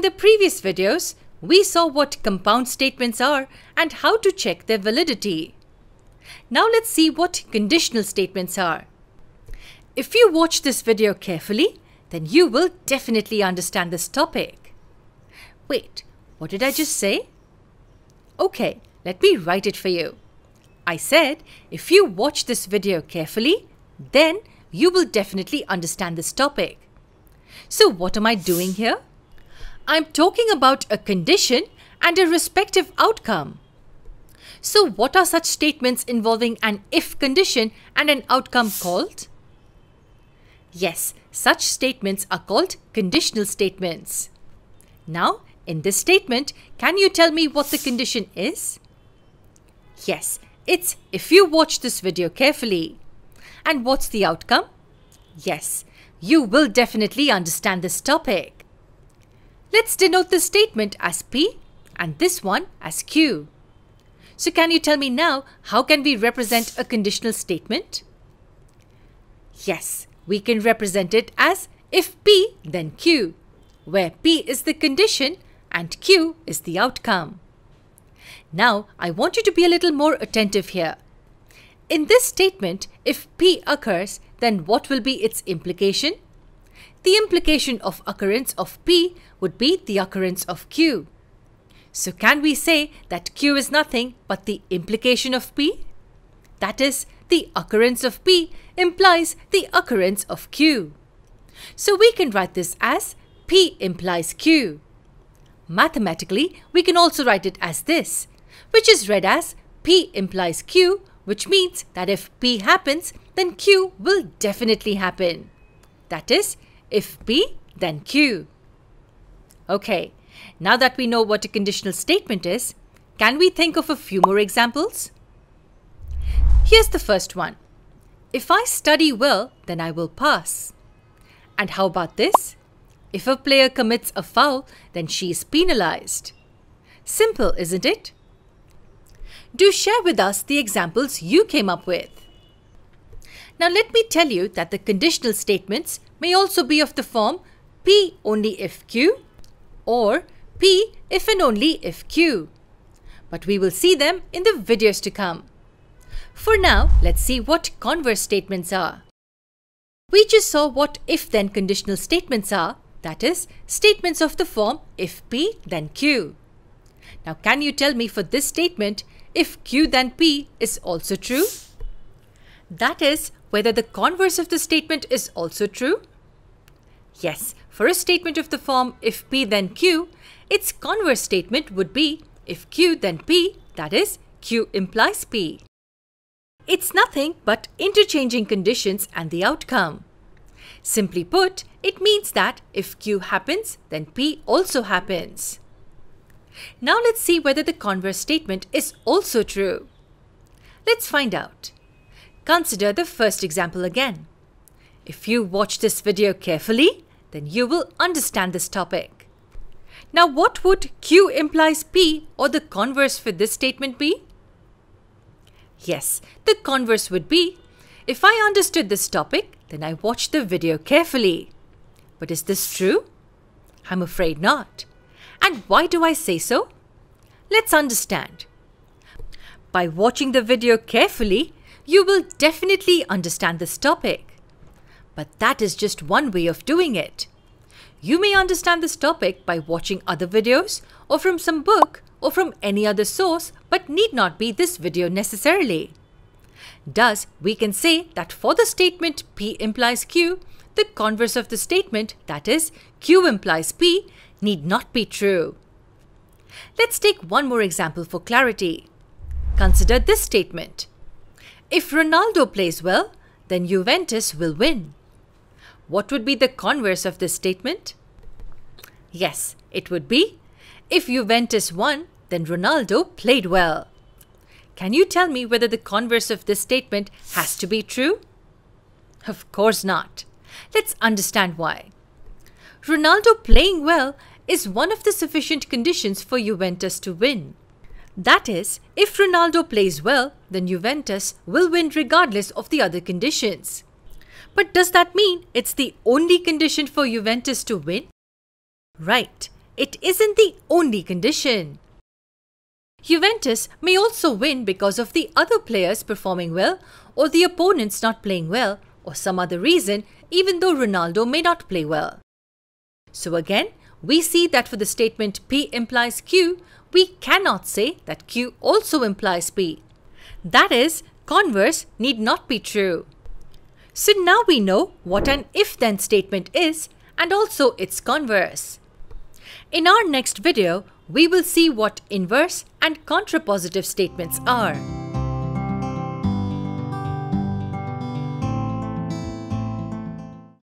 in the previous videos, we saw what compound statements are and how to check their validity. Now let's see what conditional statements are. If you watch this video carefully, then you will definitely understand this topic. Wait, what did I just say? Okay, let me write it for you. I said, if you watch this video carefully, then you will definitely understand this topic. So what am I doing here? I'm talking about a condition and a respective outcome. So what are such statements involving an if condition and an outcome called? Yes, such statements are called conditional statements. Now, in this statement, can you tell me what the condition is? Yes, it's if you watch this video carefully. And what's the outcome? Yes, you will definitely understand this topic. Let's denote this statement as P and this one as Q. So can you tell me now how can we represent a conditional statement? Yes, we can represent it as if P then Q, where P is the condition and Q is the outcome. Now, I want you to be a little more attentive here. In this statement, if P occurs, then what will be its implication? The implication of occurrence of P would be the occurrence of Q. So can we say that Q is nothing but the implication of P? That is, the occurrence of P implies the occurrence of Q. So we can write this as P implies Q. Mathematically, we can also write it as this, which is read as P implies Q, which means that if P happens, then Q will definitely happen. That is, if P, then Q. Okay, now that we know what a conditional statement is, can we think of a few more examples? Here's the first one. If I study well, then I will pass. And how about this? If a player commits a foul, then she is penalized. Simple, isn't it? Do share with us the examples you came up with. Now let me tell you that the conditional statements may also be of the form P only if Q or P if and only if Q. But we will see them in the videos to come. For now, let's see what converse statements are. We just saw what if-then conditional statements are, that is, statements of the form if P then Q. Now can you tell me for this statement if Q then P is also true? That is, whether the converse of the statement is also true? Yes, for a statement of the form if P then Q, its converse statement would be if Q then P, that is, Q implies P. It's nothing but interchanging conditions and the outcome. Simply put, it means that if Q happens, then P also happens. Now let's see whether the converse statement is also true. Let's find out. Consider the first example again. If you watch this video carefully, then you will understand this topic. Now what would Q implies P or the converse for this statement be? Yes, the converse would be, if I understood this topic, then I watched the video carefully. But is this true? I'm afraid not. And why do I say so? Let's understand. By watching the video carefully, you will definitely understand this topic. But that is just one way of doing it. You may understand this topic by watching other videos or from some book or from any other source but need not be this video necessarily. Thus, we can say that for the statement P implies Q, the converse of the statement, that is, Q implies P, need not be true. Let's take one more example for clarity. Consider this statement. If Ronaldo plays well, then Juventus will win. What would be the converse of this statement? Yes, it would be if Juventus won, then Ronaldo played well. Can you tell me whether the converse of this statement has to be true? Of course not. Let's understand why. Ronaldo playing well is one of the sufficient conditions for Juventus to win. That is, if Ronaldo plays well, then Juventus will win regardless of the other conditions. But does that mean it's the only condition for Juventus to win? Right. it isn't the only condition. Juventus may also win because of the other players performing well or the opponents not playing well or some other reason even though Ronaldo may not play well. So again, we see that for the statement P implies Q, we cannot say that Q also implies P. That is, converse need not be true. So now we know what an if-then statement is and also its converse. In our next video, we will see what inverse and contrapositive statements are.